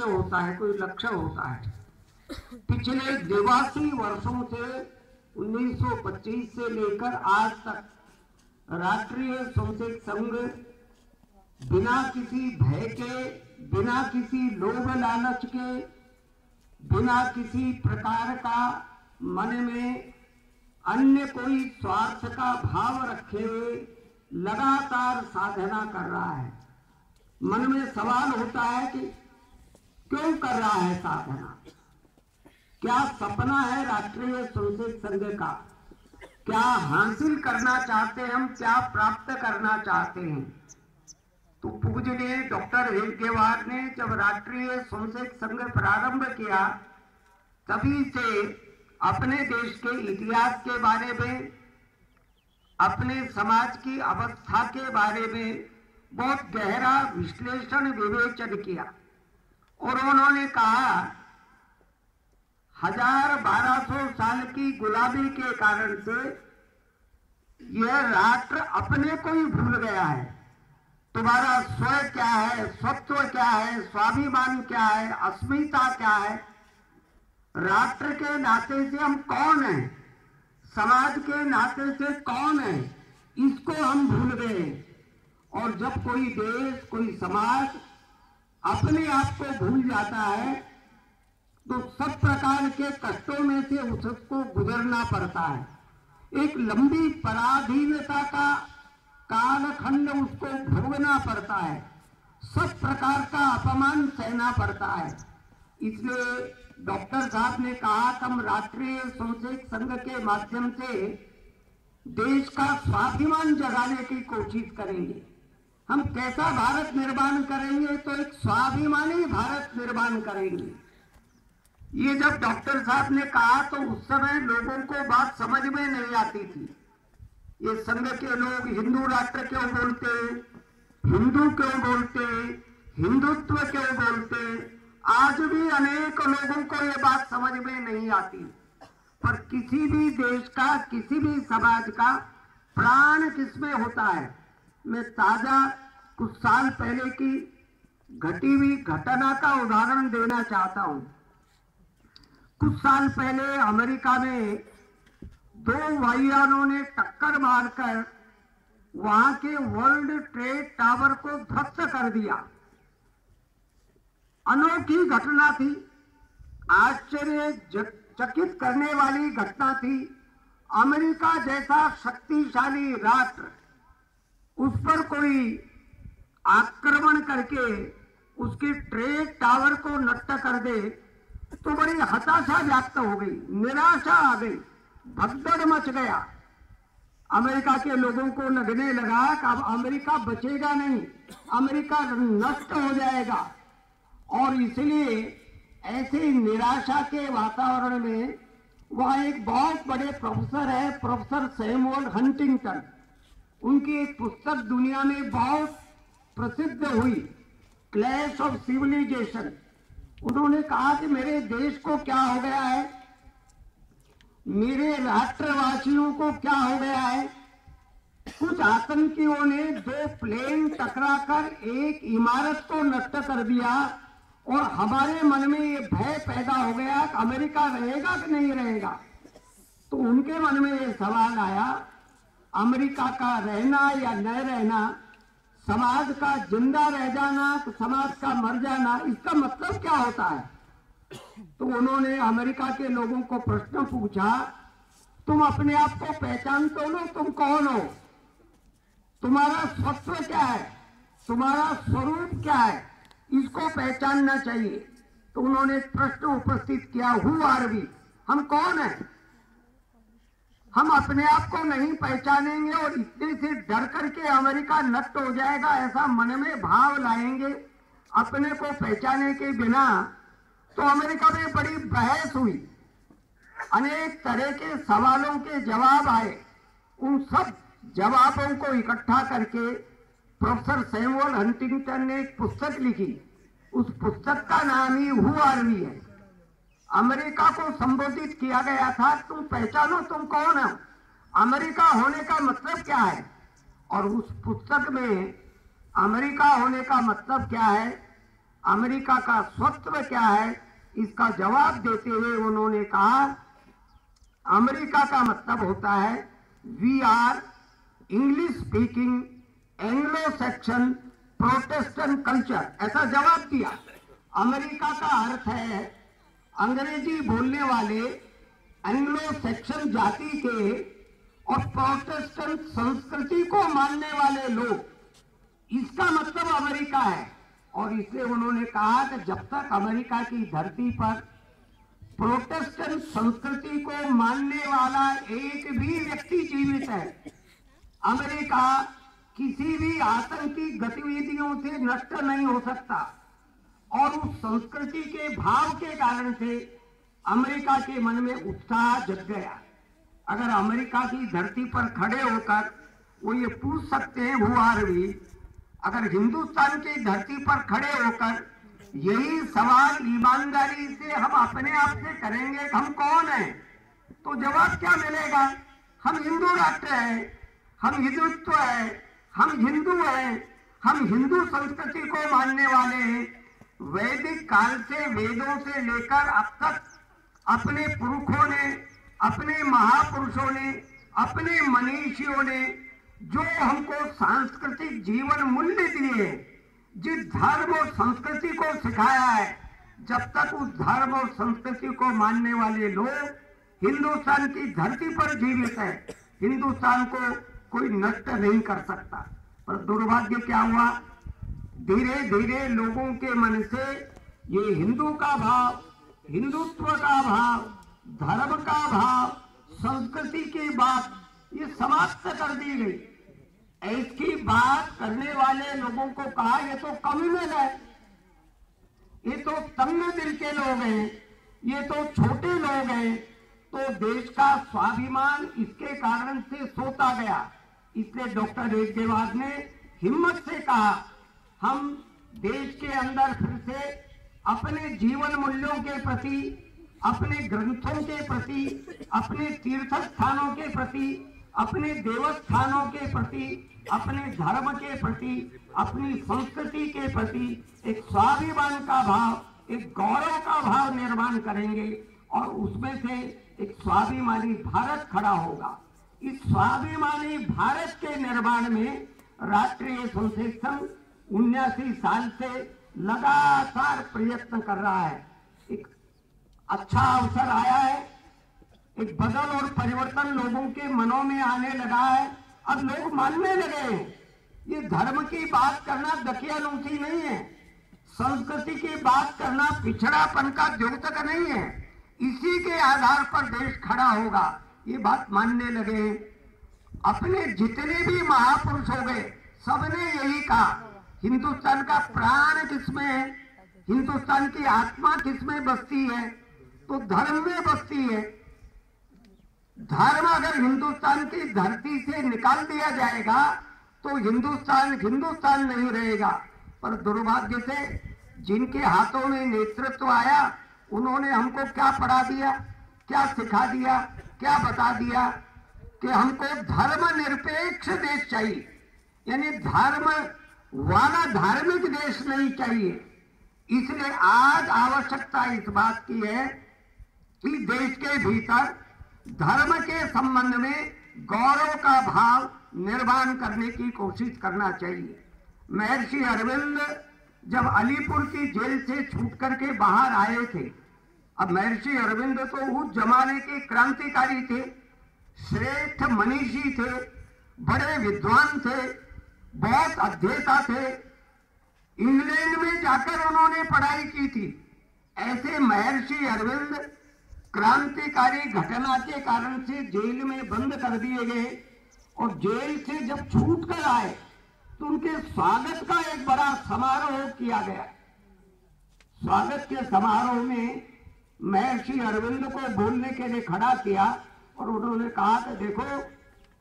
उद्देश्य होता है, कोई लक्ष्य होता है। पिछले देवासी वर्षों से 1925 से लेकर आज तक, राष्ट्रीय स्वयंसेवक संघ बिना किसी भय के, बिना किसी लोभ लालच के, बिना किसी प्रकार का मन में अन्य कोई स्वार्थ का भाव रखे हुए लगातार साधना कर रहा है। मन में सवाल होता है कि क्यों कर रहा है साधना? क्या सपना है राष्ट्रीय स्वयंसेवक संघ का? क्या हासिल करना चाहते हैं हम? क्या प्राप्त करना चाहते हैं? तो पूजनीय डॉक्टर हेडगेवार ने जब राष्ट्रीय संसद संघ प्रारंभ किया, तभी से अपने देश के इतिहास के बारे में, अपने समाज की अवस्था के बारे में बहुत गहरा विश्लेषण विवेचन किया। और उन्होंने कहा, हज़ार बारह सौ साल की गुलाबी के कारण से यह राष्ट्र अपने को ही भूल गया है। तुम्हारा स्व क्या है स्वत्व क्या है, स्वाभिमान क्या है, अस्मिता क्या है? राष्ट्र के नाते से हम कौन हैं? समाज के नाते से कौन है? इसको हम भूल गए और जब कोई देश, कोई समाज अपने आप को भूल जाता है तो सब प्रकार के कष्टों में से उसको गुजरना पड़ता है। एक लंबी पराधीनता का कालखंड उसको भोगना पड़ता है। सब प्रकार का अपमान सहना पड़ता है। इसलिए डॉक्टर साहब ने कहा हम राष्ट्रीय स्वयंसेवक संघ के माध्यम से देश का स्वाभिमान जगाने की कोशिश करेंगे। हम कैसा भारत निर्माण करेंगे तो एक स्वाभिमानी भारत निर्माण करेंगे। ये जब डॉक्टर साहब ने कहा तो उस समय लोगों को बात समझ में नहीं आती थी। ये संघ के लोग हिंदू राष्ट्र क्यों बोलते, हिंदू क्यों बोलते, हिंदुत्व क्यों बोलते? आज भी अनेक लोगों को ये बात समझ में नहीं आती। पर किसी भी देश का, किसी भी समाज का प्राण किसमें होता है? मैं ताज़ा कुछ साल पहले की घटी हुई घटना का उदाहरण देना चाहता हूँ। कुछ साल पहले अमेरिका में दो वायुयानों ने टक्कर मारकर वहाँ के वर्ल्ड ट्रेड टावर को ध्वस्त कर दिया। अनोखी घटना थी। आश्चर्य चकित करने वाली घटना थी। अमेरिका जैसा शक्तिशाली राष्ट्र, उस पर कोई आक्रमण करके उसके ट्रेड टावर को नष्ट कर दे तो बड़ी हताशा व्याप्त हो गई, निराशा आ गई, भगदड़ मच गया। अमेरिका के लोगों को लगने लगा कि अब अमेरिका बचेगा नहीं, अमेरिका नष्ट हो जाएगा। और इसलिए ऐसे निराशा के वातावरण में वहाँ एक बहुत बड़े प्रोफेसर है प्रोफेसर सैमुअल हंटिंगटन उनकी एक पुस्तक दुनिया में बहुत प्रसिद्ध हुई। क्लैश ऑफ़ सिविलाइजेशन उन्होंने कहा कि मेरे देश को क्या हो गया है? मेरे राष्ट्रवासियों को क्या हो गया है? कुछ आतंकियों ने दो प्लेन टकराकर एक इमारत को नष्ट कर दिया और हमारे मन में ये भय पैदा हो गया कि अमेरिका रहेगा कि नहीं रहेगा? तो उनके मन में ये सवाल आया, अमेरिका का रहना या न रहना समाज का ज़िंदा रह जाना तो समाज का मर जाना, इसका मतलब क्या होता है? तो उन्होंने अमेरिका के लोगों को प्रश्न पूछा, तुम अपने आप को पहचानते हो तुम कौन हो? तुम्हारा स्वत्व क्या है? तुम्हारा स्वरूप क्या है? इसको पहचानना चाहिए। तो उन्होंने प्रश्न उपस्थित किया, हु आर वी हम कौन है? हम अपने आप को नहीं पहचानेंगे और इतने से डर करके अमेरिका नष्ट हो जाएगा ऐसा मन में भाव लाएँगे। अपने को पहचाने के बिना तो अमेरिका में बड़ी बहस हुई। अनेक तरह के सवालों के जवाब आए। उन सब जवाबों को इकट्ठा करके प्रोफेसर सैमुअल हंटिंगटन ने एक पुस्तक लिखी। उस पुस्तक का नाम ही हु आर्मी है अमेरिका को संबोधित किया गया था, तुम पहचानो तुम कौन हो? अमेरिका होने का मतलब क्या है? और उस पुस्तक में अमेरिका होने का मतलब क्या है? अमेरिका का स्वत्व क्या है? इसका जवाब देते हुए उन्होंने कहा, अमेरिका का मतलब होता है we are English speaking Anglo Saxon Protestant culture ऐसा जवाब दिया। अमेरिका का अर्थ है अंग्रेज़ी बोलने वाले एंग्लो सेक्शन जाति के और प्रोटेस्टेंट संस्कृति को मानने वाले लोग, इसका मतलब अमेरिका है। और इसलिए उन्होंने कहा कि जब तक अमेरिका की धरती पर प्रोटेस्टेंट संस्कृति को मानने वाला एक भी व्यक्ति जीवित है, अमेरिका किसी भी आतंकी गतिविधियों से नष्ट नहीं हो सकता। और उस संस्कृति के भाव के कारण से अमेरिका के मन में उत्साह जग गया। अगर अमेरिका की धरती पर खड़े होकर वो ये पूछ सकते हैं हु आर वी अगर हिंदुस्तान की धरती पर खड़े होकर यही सवाल ईमानदारी से हम अपने आप से करेंगे हम कौन हैं? तो जवाब क्या मिलेगा? हम हिंदू राष्ट्र हैं, हम हिंदुत्व है, हम हिंदू हैं, हम हिंदू संस्कृति को मानने वाले हैं। वैदिक काल से वेदों से लेकर अब तक अपने पुरुषों ने, अपने महापुरुषों ने, अपने मनीषियों ने जो हमको सांस्कृतिक जीवन मूल्य दिए, जिस धर्म और संस्कृति को सिखाया है, जब तक उस धर्म और संस्कृति को मानने वाले लोग हिंदुस्तान की धरती पर जीवित है, हिंदुस्तान को कोई नष्ट नहीं कर सकता। पर दुर्भाग्य क्या हुआ? धीरे धीरे लोगों के मन से ये हिंदू का भाव, हिंदुत्व का भाव, धर्म का भाव, संस्कृति की बात, ये समाप्त कर दी गई। इसकी बात करने वाले लोगों को कहा, ये तो कम्युनल है। ये तो तंग दिल के लोग हैं। ये तो छोटे लोग हैं। तो देश का स्वाभिमान इसके कारण से सोता गया। इसलिए डॉक्टर रेजगेवार ने हिम्मत से कहा हम देश के अंदर फिर से अपने जीवन मूल्यों के प्रति, अपने ग्रंथों के प्रति, अपने तीर्थ स्थानों के प्रति, अपने देवस्थानों के प्रति, अपने धर्म के प्रति, अपनी संस्कृति के प्रति एक स्वाभिमान का भाव, एक गौरव का भाव निर्माण करेंगे और उसमें से एक स्वाभिमानी भारत खड़ा होगा। इस स्वाभिमानी भारत के निर्माण में राष्ट्रीय संघ उन्यासी साल से लगातार प्रयत्न कर रहा है। एक अच्छा अवसर आया है। एक बदल और परिवर्तन लोगों के मनों में आने लगा है। अब लोग मानने लगे हैं, ये धर्म की बात करना दकियानुसी नहीं है। संस्कृति की बात करना पिछड़ापन का द्योतक नहीं है। इसी के आधार पर देश खड़ा होगा, ये बात मानने लगे अपने जितने भी महापुरुष हो गए, सबने यही कहा हिंदुस्तान का प्राण किसमें है? हिंदुस्तान की आत्मा किसमें बसती है? तो धर्म में बसती है। धर्म अगर हिंदुस्तान की धरती से निकाल दिया जाएगा तो हिंदुस्तान हिंदुस्तान नहीं रहेगा। पर दुर्भाग्य से जिनके हाथों में नेतृत्व आया, उन्होंने हमको क्या पढ़ा दिया, क्या सिखा दिया, क्या बता दिया कि हमको धर्म निरपेक्ष देश चाहिए। यानी धर्म वाला धार्मिक देश नहीं चाहिए। इसलिए आज आवश्यकता इस बात की है कि देश के भीतर धर्म के संबंध में गौरव का भाव निर्माण करने की कोशिश करना चाहिए। महर्षि अरविंद जब अलीपुर की जेल से छूट करके बाहर आए थे, अब महर्षि अरविंद तो उस जमाने के क्रांतिकारी थे, श्रेष्ठ मनीषी थे, बड़े विद्वान थे बहुत अध्येता थे। इंग्लैंड में जाकर उन्होंने पढ़ाई की थी। ऐसे महर्षि अरविंद क्रांतिकारी घटना के कारण से जेल में बंद कर दिए गए और जेल से जब छूट कर आए तो उनके स्वागत का एक बड़ा समारोह किया गया। स्वागत के समारोह में महर्षि अरविंद को बोलने के लिए खड़ा किया और उन्होंने कहा कि देखो,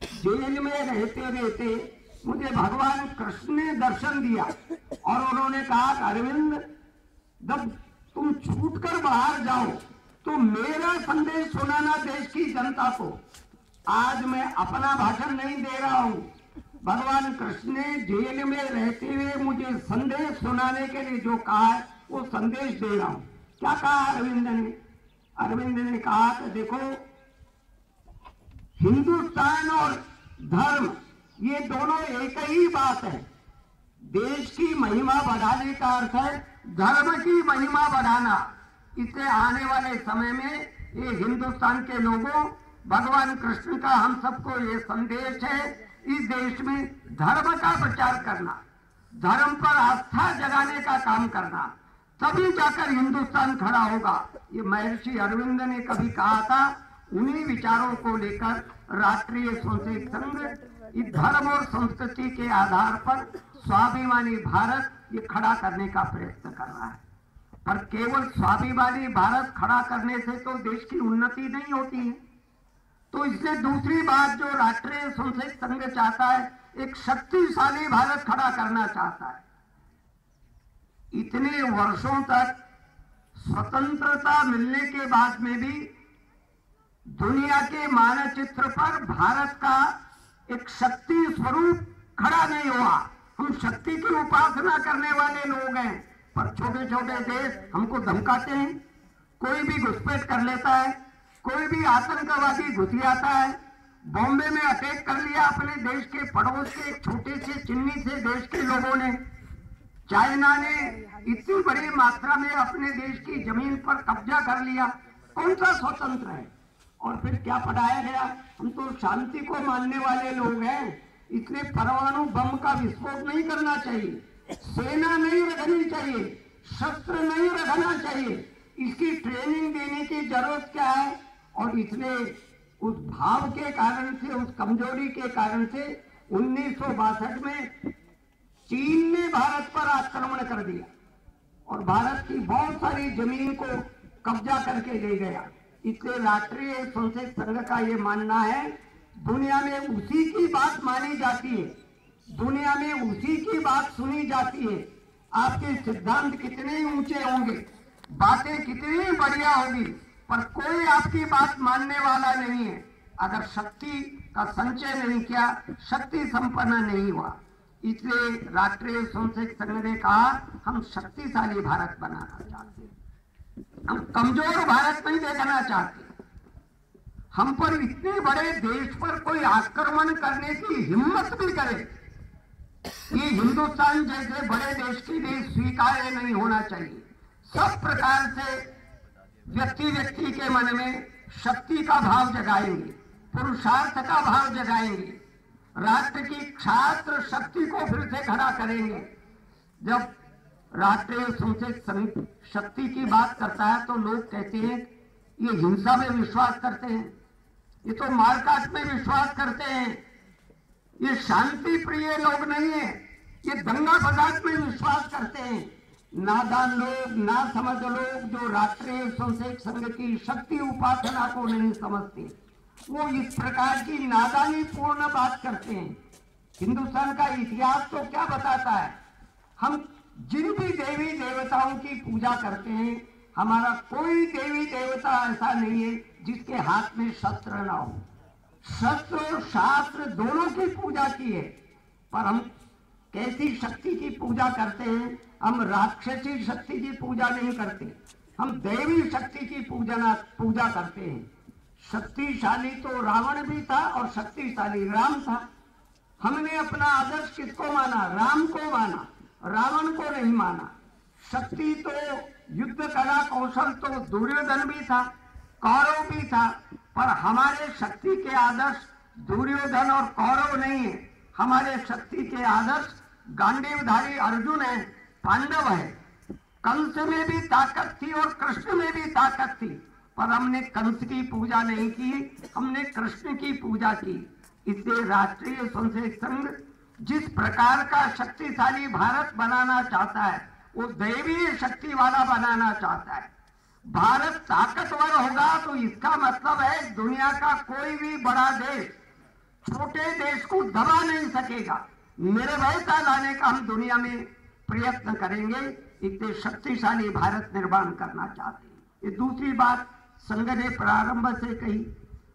जेल में रहते रहते मुझे भगवान कृष्ण ने दर्शन दिया और उन्होंने कहा अरविंद, जब तुम छूट कर बाहर जाओ तो मेरा संदेश सुनाना देश की जनता को। आज मैं अपना भाषण नहीं दे रहा हूँ। भगवान कृष्ण ने जेल में रहते हुए मुझे संदेश सुनाने के लिए जो कहा है, वो संदेश दे रहा हूँ। क्या कहा अरविंद ने? अरविंद ने कहा कि देखो, हिंदुस्तान और धर्म ये दोनों एक ही बात है। देश की महिमा बढ़ाने का अर्थ है धर्म की महिमा बढ़ाना। इसे आने वाले समय में ये हिंदुस्तान के लोगों, भगवान कृष्ण का हम सबको ये संदेश है, इस देश में धर्म का प्रचार करना, धर्म पर आस्था जगाने का काम करना। तभी जाकर हिंदुस्तान खड़ा होगा। ये महर्षि अरविंद ने कभी कहा था, उन्हीं विचारों को लेकर राष्ट्रीय स्वयंसेवक संघ धर्म और संस्कृति के आधार पर स्वाभिमानी भारत ये खड़ा करने का प्रयत्न कर रहा है। पर केवल स्वाभिमानी भारत खड़ा करने से तो देश की उन्नति नहीं होती है। तो इससे दूसरी बात जो राष्ट्रीय स्वयंसेवक संघ चाहता है, एक शक्तिशाली भारत खड़ा करना चाहता है। इतने वर्षों तक स्वतंत्रता मिलने के बाद में भी दुनिया के मानचित्र पर भारत का एक शक्ति स्वरूप खड़ा नहीं हुआ। हम शक्ति की उपासना करने वाले लोग हैं। पर छोटे छोटे देश हमको धमकाते हैं। कोई भी घुसपैठ कर लेता है, कोई भी आतंकवादी घुस आता है। बॉम्बे में अटैक कर लिया अपने देश के पड़ोस के छोटे से चिन्नी से देश के लोगों ने। चाइना ने इतनी बड़ी मात्रा में अपने देश की ज़मीन पर कब्जा कर लिया। कौन सा स्वतंत्र है? और फिर क्या पढ़ाया गया? हम तो शांति को मानने वाले लोग हैं। इसलिए परमाणु बम का विस्फोट नहीं करना चाहिए। सेना नहीं रखनी चाहिए। शस्त्र नहीं रखना चाहिए। इसकी ट्रेनिंग देने की ज़रूरत क्या है? और इसलिए उस भाव के कारण से, उस कमज़ोरी के कारण से उन्नीस सौ बासठ में चीन ने भारत पर आक्रमण कर दिया। और भारत की बहुत सारी ज़मीन को कब्जा करके ले गया। इसलिए राष्ट्रीय संसद संघ का ये मानना है, दुनिया में उसी की बात मानी जाती है। दुनिया में उसी की बात सुनी जाती है। आपके सिद्धांत कितने ऊँचे होंगे, बातें कितनी बढ़िया होगी, पर कोई आपकी बात मानने वाला नहीं है। अगर शक्ति का संचय नहीं किया, शक्ति संपन्न नहीं हुआ। इसलिए राष्ट्रीय स्वयंसेवक संघ ने कहा, हम शक्तिशाली भारत बनाना चाहते हैं। हम कमज़ोर भारत नहीं देखना चाहते। हम पर इतने बड़े देश पर कोई आक्रमण करने की हिम्मत भी करे। ये हिंदुस्तान जैसे बड़े देश के लिए स्वीकार्य नहीं होना चाहिए। सब प्रकार से व्यक्ति व्यक्ति के मन में शक्ति का भाव जगाएँगे, पुरुषार्थ का भाव जगाएँगे, राष्ट्र की छात्र शक्ति को फिर से खड़ा करेंगे। जब राष्ट्रीय संसद शक्ति की बात करता है तो लोग कहते हैं, ये हिंसा में विश्वास करते हैं, ये तो मारकाट में विश्वास करते हैं, ये शांति प्रिय लोग नहीं है, ये दंगा फसाद में विश्वास करते हैं। नादान लोग ना समझ लोग जो राष्ट्रीय स्वयंसेवक संघ की शक्ति उपासना को नहीं समझते, वो इस प्रकार की नादानी पूर्ण बात करते हैं। हिंदुस्तान का इतिहास तो क्या बताता है? हम जिन भी देवी देवताओं की पूजा करते हैं, हमारा कोई देवी देवता ऐसा नहीं है जिसके हाथ में शस्त्र ना हो। शस्त्र और शास्त्र दोनों की पूजा की है, पर हम कैसी शक्ति की पूजा करते हैं, हम राक्षसी शक्ति की पूजा नहीं करते, हम देवी शक्ति की पूजा पूजा करते हैं। शक्तिशाली तो रावण भी था और शक्तिशाली राम था। हमने अपना आदर्श किसको माना? राम को माना। रावण को नहीं माना। शक्ति तो युद्ध, कला, कौशल तो दुर्योधन भी था, कौरव भी था, पर हमारे शक्ति के आदर्श दुर्योधन और कौरव नहीं है। हमारे शक्ति के आदर्श गांडीवधारी अर्जुन है, पांडव है। कंस में भी ताकत थी और कृष्ण में भी ताकत थी, पर हमने कंस की पूजा नहीं की, हमने कृष्ण की पूजा की। इसलिए राष्ट्रीय स्वयंसेवक संघ जिस प्रकार का शक्तिशाली भारत बनाना चाहता है, वो दैवीय शक्ति वाला बनाना चाहता है। भारत ताकतवर होगा तो इसका मतलब है, दुनिया का कोई भी बड़ा देश छोटे देश को दबा नहीं सकेगा। निर्भयता लाने का हम दुनिया में प्रयत्न करेंगे, इतने शक्तिशाली भारत निर्माण करना चाहते हैं। ये दूसरी बात संघ ने प्रारंभ से कही,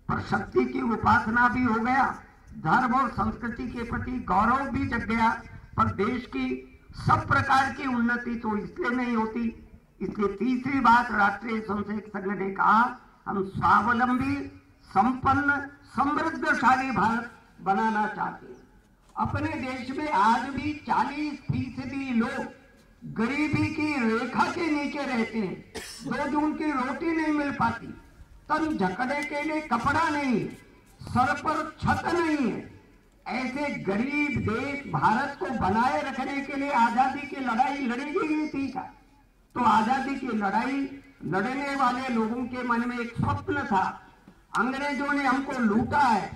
पर शक्ति की उपासना भी हो गया। धर्म और संस्कृति के प्रति गौरव भी जग गया, पर देश की सब प्रकार की उन्नति तो इसलिए नहीं होती। इसलिए तीसरी बात, राष्ट्रीय स्वयंसेवक संघ ने कहा, हम स्वावलंबी, संपन्न, समृद्धशाली भारत बनाना चाहते हैं। अपने देश में आज भी 40 फ़ीसदी लोग गरीबी की रेखा के नीचे रहते हैं। दो जून की रोटी नहीं मिल पाती, तन झकड़े के लिए कपड़ा नहीं सर पर छत नहीं है। ऐसे गरीब देश भारत को बनाए रखने के लिए आज़ादी की लड़ाई लड़ी गई थी का। तो आज़ादी की लड़ाई लड़ने वाले लोगों के मन में एक स्वप्न था। अंग्रेज़ों ने हमको लूटा है।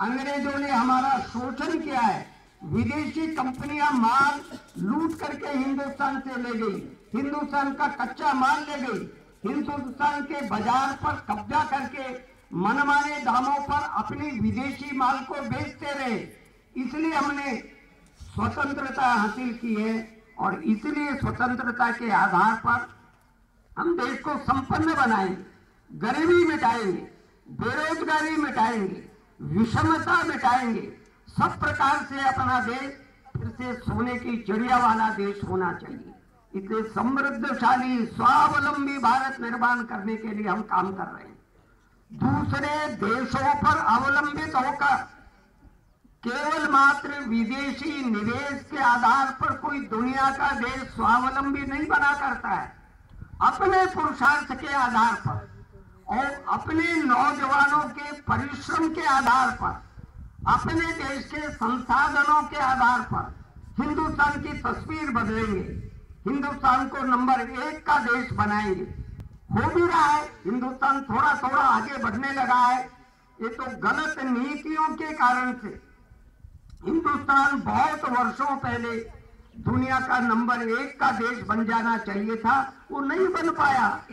अंग्रेज़ों ने हमारा शोषण किया है। विदेशी कंपनियाँ माल लूट करके हिंदुस्तान से ले गई। हिंदुस्तान का कच्चा माल ले गई। हिंदुस्तान के बाज़ार पर कब्जा करके मनमाने दामों पर अपनी विदेशी माल को बेचते रहे। इसलिए हमने स्वतंत्रता हासिल की है और इसलिए स्वतंत्रता के आधार पर हम देश को संपन्न बनाएँगे, गरीबी मिटाएँगे, बेरोजगारी मिटाएँगे, विषमता मिटाएँगे। सब प्रकार से अपना देश फिर से सोने की चिड़िया वाला देश होना चाहिए। इसलिए समृद्धशाली, स्वावलंबी भारत निर्माण करने के लिए हम काम कर रहे हैं। दूसरे देशों पर अवलंबित होकर केवल मात्र विदेशी निवेश के आधार पर कोई दुनिया का देश स्वावलंबी नहीं बना करता है। अपने पुरुषार्थ के आधार पर और अपने नौजवानों के परिश्रम के आधार पर, अपने देश के संसाधनों के आधार पर हिंदुस्तान की तस्वीर बदलेंगे। हिंदुस्तान को नंबर एक का देश बनाएँगे। हो भी रहा है। हिंदुस्तान थोड़ा थोड़ा आगे बढ़ने लगा है। ये तो गलत नीतियों के कारण से। हिंदुस्तान बहुत वर्षों पहले दुनिया का नंबर एक का देश बन जाना चाहिए था। वो नहीं बन पाया।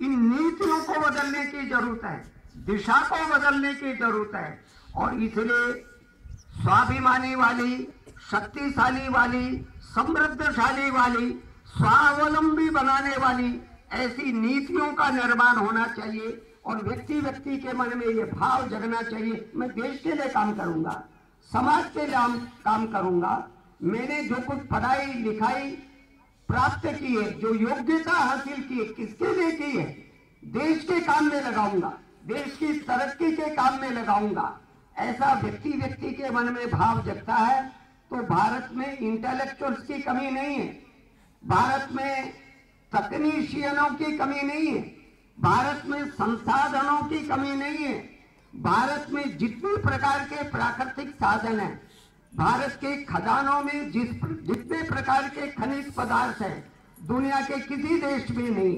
इन नीतियों को बदलने की ज़रूरत है। दिशा को बदलने की ज़रूरत है। और इसलिए स्वाभिमानी वाली, शक्तिशाली वाली, समृद्धशाली वाली, स्वावलंबी बनाने वाली ऐसी नीतियों का निर्माण होना चाहिए और व्यक्ति व्यक्ति के मन में ये भाव जगना चाहिए। मैं देश के लिए काम करूँगा, समाज के लिए काम करूँगा। मैंने जो कुछ पढ़ाई लिखाई प्राप्त की है, जो योग्यता हासिल की है, किसके लिए की है, देश के काम में लगाऊँगा, देश की तरक्की के काम में लगाऊँगा। ऐसा व्यक्ति व्यक्ति के मन में भाव जगता है तो भारत में इंटेलेक्चुअल्स की कमी नहीं है। भारत में तकनीशियनों की कमी नहीं है। भारत में संसाधनों की कमी नहीं है। भारत में जितने प्रकार के प्राकृतिक साधन हैं, भारत के खदानों में जिस जितने प्रकार के खनिज पदार्थ हैं, दुनिया के किसी देश में नहीं।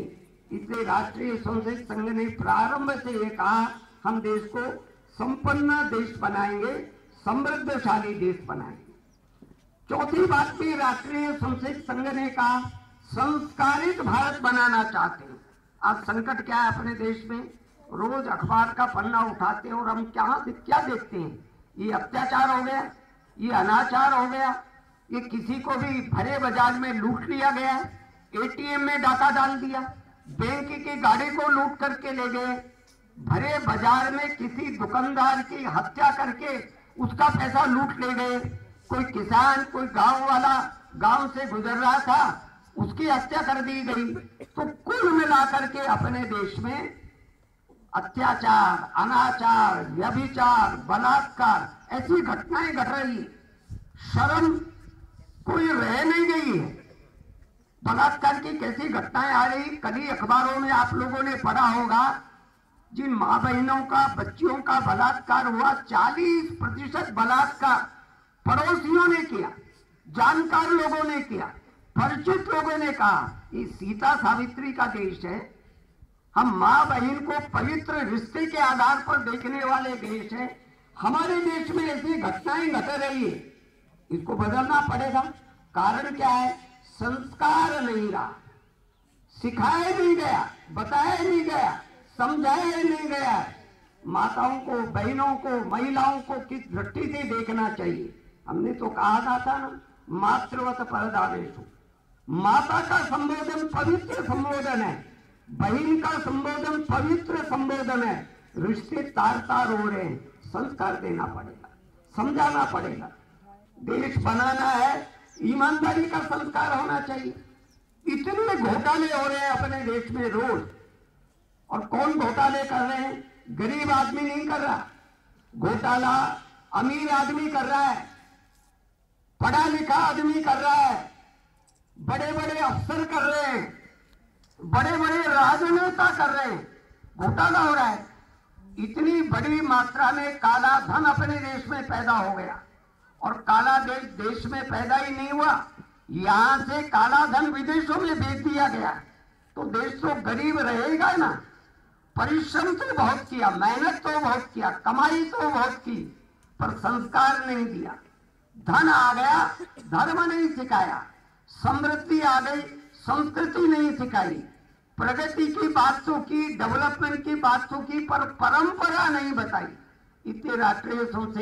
इसलिए राष्ट्रीय स्वयंसेवक संघ ने प्रारंभ से ये कहा, हम देश को संपन्न देश बनाएँगे, समृद्धशाली देश बनाएँगे। चौथी बात भी राष्ट्रीय संसद संघ ने कहा संस्कारित भारत बनाना चाहते हैं। आज संकट क्या है अपने देश में? रोज अखबार का पन्ना उठाते हैं और हम क्या क्या देखते हैं? ये अत्याचार हो गया, ये अनाचार हो गया, ये किसी को भी भरे बाज़ार में लूट लिया गया एटीएम में डाका डाल दिया, बैंक की गाड़ी को लूट करके ले गए। भरे बाज़ार में किसी दुकानदार की हत्या करके उसका पैसा लूट ले गए। कोई किसान, कोई गाँव वाला गाँव से गुजर रहा था उसकी हत्या कर दी गई। तो कुल मिलाकर के अपने देश में अत्याचार, अनाचार, व्यभिचार, बलात्कार, ऐसी घटनाएँ घट रही शर्म कोई रह नहीं गई है। बलात्कार की कैसी घटनाएँ आ रही? कभी अखबारों में आप लोगों ने पढ़ा होगा, जिन माँ बहनों का, बच्चियों का बलात्कार हुआ 40 प्रतिशत बलात्कार पड़ोसियों ने किया, जानकार लोगों ने किया। परिचित लोगों ने कहा ये सीता सावित्री का देश है। हम माँ बहन को पवित्र रिश्ते के आधार पर देखने वाले देश है। हमारे देश में ऐसी घटनाएँ घट रही है। इसको बदलना पड़ेगा। कारण क्या है? संस्कार नहीं रहा। सिखाया नहीं गया बताया नहीं गया समझाया नहीं गया। माताओं को बहनों को महिलाओं को किस दृष्टि से देखना चाहिए? हमने तो कहा था, ना मातृवत परदावेश माता का संबोधन पवित्र संबोधन है, बहन का संबोधन पवित्र संबोधन है। रिश्ते तार तार हो रहे हैं, संस्कार देना पड़ेगा, समझाना पड़ेगा। देश बनाना है, ईमानदारी का संस्कार होना चाहिए। इतने घोटाले हो रहे हैं अपने देश में रोज। और कौन घोटाले कर रहे हैं? गरीब आदमी नहीं कर रहा। घोटाला अमीर आदमी कर रहा है। पढ़ा लिखा आदमी कर रहा है। बड़े बड़े अफसर कर रहे हैं। बड़े बड़े राजनेता कर रहे हैं। घोटाला हो रहा है। इतनी बड़ी मात्रा में काला धन अपने देश में पैदा हो गया। और काला देश देश में पैदा ही नहीं हुआ। यहाँ से काला धन विदेशों में बेच दिया गया। तो देश तो गरीब रहेगा ना। परिश्रम तो बहुत किया, मेहनत तो बहुत किया, कमाई तो बहुत की, पर संस्कार नहीं दिया। धन आ गया, धर्म नहीं सिखाया। समृद्धि आ गई, संस्कृति नहीं सिखाई। प्रगति की बात की डेवलपमेंट की बात की पर परंपरा नहीं बताई। इतने राष्ट्रीय संघ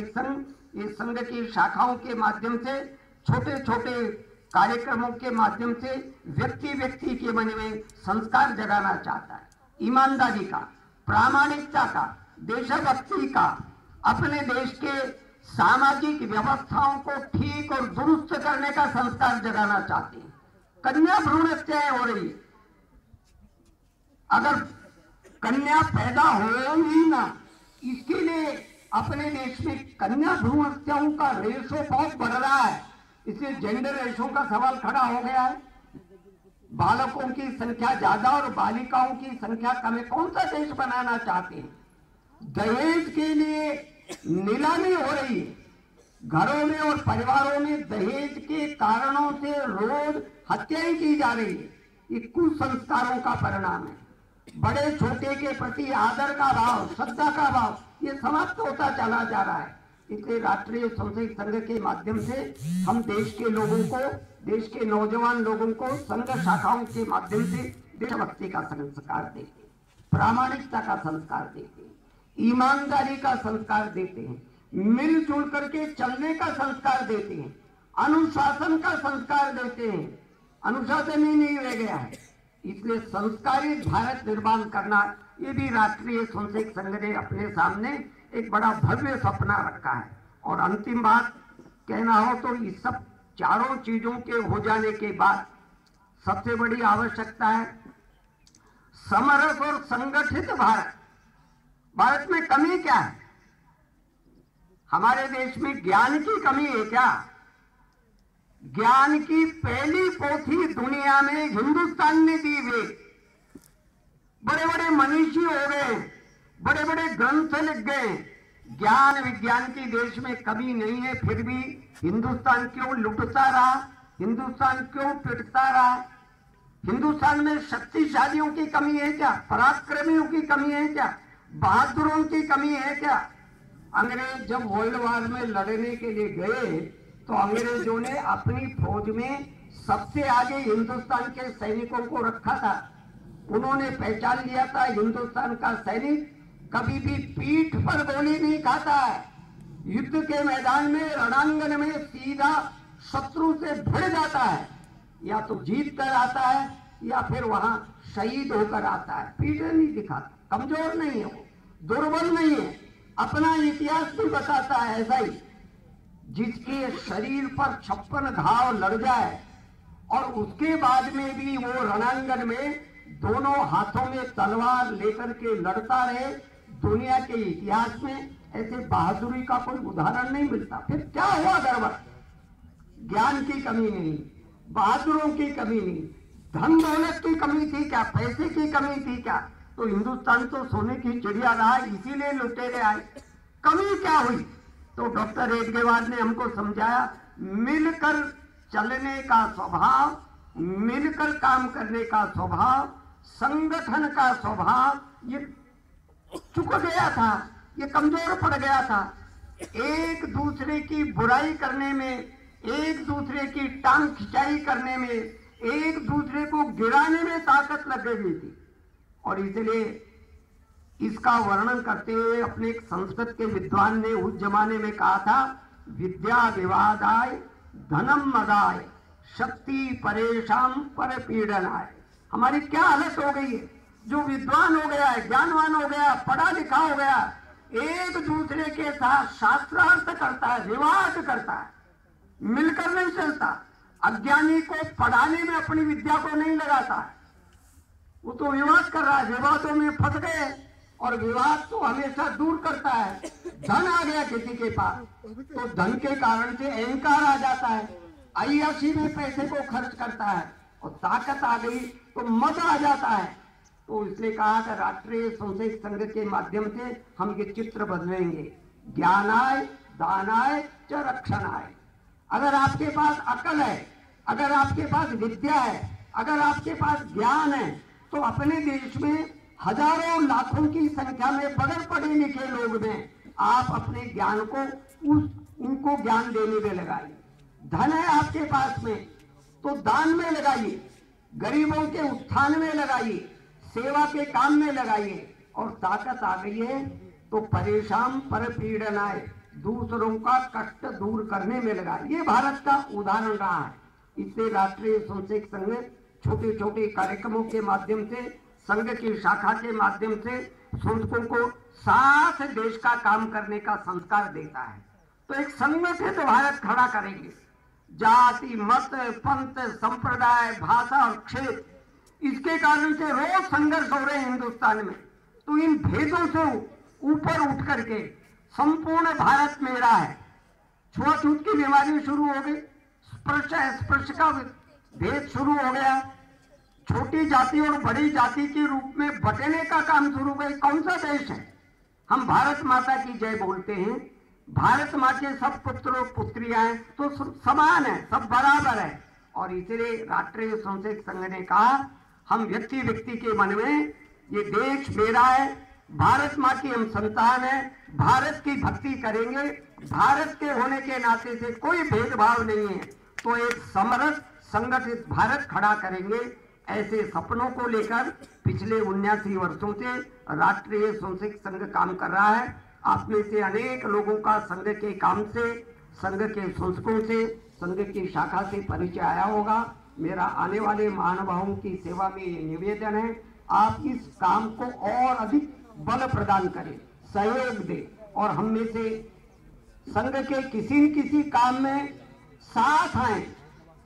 इस संघ की शाखाओं के माध्यम से छोटे छोटे कार्यक्रमों के माध्यम से व्यक्ति व्यक्ति के मन में संस्कार जगाना चाहता है। ईमानदारी का, प्रामाणिकता का, देशभक्ति का, अपने देश के सामाजिक व्यवस्थाओं को ठीक और दुरुस्त करने का संस्कार जगाना चाहते हैं। कन्या भ्रूण हत्याएँ हो रही है अगर कन्या पैदा होगी ना, इसके लिए अपने देश में कन्या भ्रूण हत्याओं का रेशो बहुत बढ़ रहा है। इसलिए जेंडर रेशो का सवाल खड़ा हो गया है। बालकों की संख्या ज़्यादा और बालिकाओं की संख्या कम है। कौन सा देश बनाना चाहते हैं? दहेज के लिए नीलामी हो रही घरों में और परिवारों में दहेज के कारणों से रोज हत्याएँ की जा रही है। ये कुसंस्कारों का परिणाम है। बड़े छोटे के प्रति आदर का भाव, श्रद्धा का भाव, ये समाप्त होता चला जा रहा है। इसलिए राष्ट्रीय संसदीय संघ के माध्यम से हम देश के लोगों को, देश के नौजवान लोगों को, संघ शाखाओं के माध्यम से देशभक्ति का संस्कार देते प्रामाणिकता का संस्कार हैं ईमानदारी का संस्कार देते हैं। मिलजुल करके चलने का संस्कार देते हैं। अनुशासन का संस्कार देते हैं। अनुशासन ही नहीं रह गया है। इसलिए संस्कारित भारत निर्माण करना, ये भी राष्ट्रीय स्वयंसेवक संघ ने अपने सामने एक बड़ा भव्य सपना रखा है। और अंतिम बात, कहना हो तो इस सब चारों चीज़ों के हो जाने के बाद सबसे बड़ी आवश्यकता है, समरस और संगठित भारत। भारत में कमी क्या है? हमारे देश में ज्ञान की कमी है क्या? ज्ञान की पहली पोथी दुनिया में हिंदुस्तान ने दी हुई। बड़े बड़े मनीषी हो गए बड़े बड़े ग्रंथ लिख गए। ज्ञान विज्ञान की देश में कमी नहीं है, फिर भी हिंदुस्तान क्यों लुटता रहा? हिंदुस्तान क्यों पिटता रहा? हिंदुस्तान में शक्तिशालियों की कमी है क्या? पराक्रमियों की कमी है क्या? बहादुरों की कमी है क्या? अंग्रेज़ जब वर्ल्ड वार में लड़ने के लिए गए तो अंग्रेज़ों ने अपनी फौज में सबसे आगे हिंदुस्तान के सैनिकों को रखा था। उन्होंने पहचान लिया था हिंदुस्तान का सैनिक कभी भी पीठ पर गोली नहीं खाता है। युद्ध के मैदान में रणांगन में सीधा शत्रु से भिड़ जाता है। या तो जीत कर आता है, या फिर वहाँ शहीद होकर आता है। पीठ नहीं दिखाता, कमज़ोर नहीं है वो। दुर्बल नहीं है, अपना इतिहास भी बताता है ऐसा ही जिसके शरीर पर छप्पन घाव लड़ जाए और उसके बाद में भी वो रणांगन में दोनों हाथों में तलवार लेकर के लड़ता रहे, दुनिया के इतिहास में ऐसे बहादुरी का कोई उदाहरण नहीं मिलता। फिर क्या हुआ गड़बड़? ज्ञान की कमी नहीं, बहादुरों की कमी नहीं, धन दौलत की कमी थी क्या, पैसे की कमी थी क्या? तो हिंदुस्तान तो सोने की चिड़िया रहा, इसीलिए लुटेरे आए। कमी क्या हुई? तो डॉक्टर रेडगेवार ने हमको समझाया, मिलकर चलने का स्वभाव, मिलकर काम करने का स्वभाव, संगठन का स्वभाव, ये चुक गया था, ये कमज़ोर पड़ गया था। एक दूसरे की बुराई करने में, एक दूसरे की टांग खिंचाई करने में, एक दूसरे को गिराने में ताकत लग गई थी। और इसलिए इसका वर्णन करते हुए अपने एक संस्कृत के विद्वान ने उस जमाने में कहा था, विद्या विवादाय, धनम मदाय, शक्ति परेशान पर पीड़नाय हमारी क्या हालत हो गई है? जो विद्वान हो गया है, ज्ञानवान हो गया, पढ़ा लिखा हो गया, एक दूसरे के साथ शास्त्रार्थ करता है विवाद करता है, मिलकर नहीं चलता, अज्ञानी को पढ़ाने में अपनी विद्या को नहीं लगाता है। वो तो विवाद कर रहा है, विवादों में फंस गए और विवाद तो हमेशा दूर करता है। धन आ गया किसी के पास तो धन के कारण से अहंकार आ जाता है। अयासी में पैसे को खर्च करता है और ताकत आ गई तो मज़ा आ जाता है। तो इसलिए कहा कि राष्ट्रीय संसद संघ के माध्यम से हम ये चित्र बदलेंगे। ज्ञान आए, दान आए, च रक्षण आए। अगर आपके पास अकल है, अगर आपके पास विद्या है, अगर आपके पास ज्ञान है तो अपने देश में हज़ारों लाखों की संख्या में बगैर पढ़े लिखे लोग में आप अपने ज्ञान को उस, उनको ज्ञान देने में लगाइए धन है आपके पास में तो दान में लगाइए, गरीबों के उत्थान में लगाइए, सेवा के काम में लगाइए, और ताकत आ गई है तो परेशान पर पीड़न आए, दूसरों का कष्ट दूर करने में लगा ये भारत का उदाहरण रहा है। इससे राष्ट्रीय स्वयंसेवक संघ छोटे छोटे कार्यक्रमों के माध्यम से, संघ की शाखा के माध्यम से संस्थकों को साथ देश का काम करने का संस्कार देता है। तो एक संगठित भारत खड़ा करेंगे। जाति, मत, पंथ, संप्रदाय, भाषा और क्षेत्र, इसके कारण से रोज संघर्ष हो रहे हैं हिंदुस्तान में। तो इन भेदों से ऊपर उठ करके संपूर्ण भारत मेरा है। छुआछूत की बीमारी शुरू हो गई। स्पर्श स्पर्श का भेद शुरू हो गया। छोटी जाति और बड़ी जाति के रूप में बटेने का काम शुरू हुआ। कौन सा देश है? हम भारत माता की जय बोलते हैं। भारत माँ के सब पुत्र पुत्रियाँ तो समान है, सब बराबर है। और इसलिए राष्ट्रीय संसद संघ ने कहा, हम व्यक्ति व्यक्ति के मन में, ये देश मेरा है, भारत माँ की हम संतान है, भारत की भक्ति करेंगे, भारत के होने के नाते से कोई भेदभाव नहीं है। तो एक समरस संगठित भारत खड़ा करेंगे। ऐसे सपनों को लेकर पिछले उन्यासी वर्षों से राष्ट्रीय संसद संघ काम कर रहा है। आप में से अनेक लोगों का संघ के काम से, संघ के संस्थकों से, संघ की शाखा से परिचय आया होगा। मेरा आने वाले महानुभावों की सेवा में ये निवेदन है, आप इस काम को और अधिक बल प्रदान करें, सहयोग दे और हम में से संघ के किसी न किसी काम में साथ आए,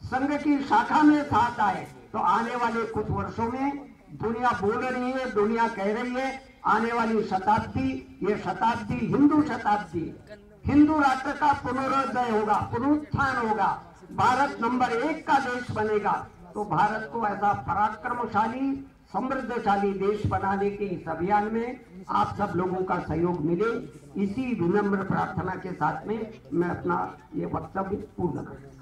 संघ की शाखा में साथ आए। तो आने वाले कुछ वर्षों में दुनिया बोल रही है, दुनिया कह रही है, आने वाली शताब्दी, ये शताब्दी, हिंदू शताब्दी, हिंदू राष्ट्र का पुनरोदय होगा, पुनरुत्थान होगा, भारत नंबर एक का देश बनेगा। तो भारत को ऐसा पराक्रमशाली, समृद्धशाली देश बनाने के इस अभियान में आप सब लोगों का सहयोग मिले। इसी विनम्र प्रार्थना के साथ में मैं अपना ये वक्तव्य पूर्ण करूँ